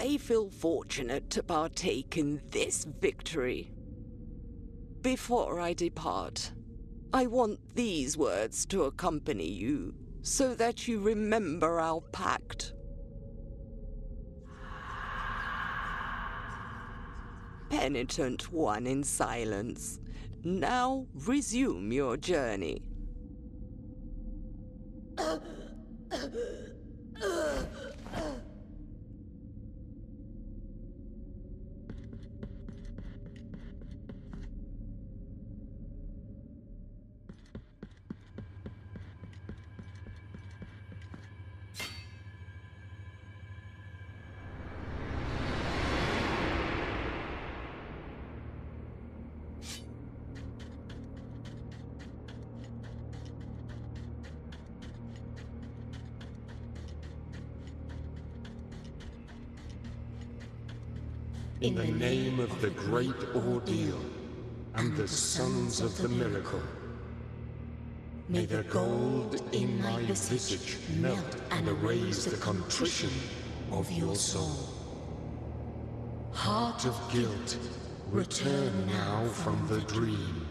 I feel fortunate to partake in this victory. Before I depart, I want these words to accompany you so that you remember our pact. Penitent one in silence, now resume your journey. In the name of the great ordeal and the sons of the miracle, may the gold in my visage melt and erase the contrition of your soul. Heart of guilt, return now from the dream.